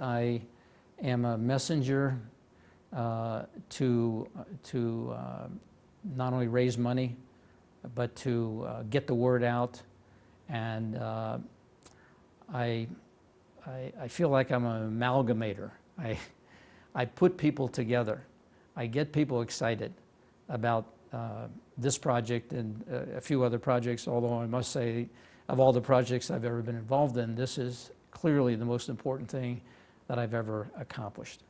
I am a messenger uh, to, to uh, not only raise money, but to uh, get the word out. And uh, I, I, I feel like I'm an amalgamator. I, I put people together. I get people excited about uh, this project and uh, a few other projects, although I must say, of all the projects I've ever been involved in, this is clearly the most important thing that I've ever accomplished.